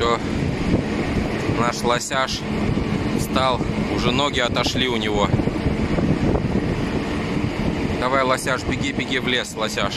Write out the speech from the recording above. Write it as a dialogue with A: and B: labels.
A: Все. Наш лосяж встал. Уже ноги отошли у него. Давай, лосяж беги, беги в лес, лосяж.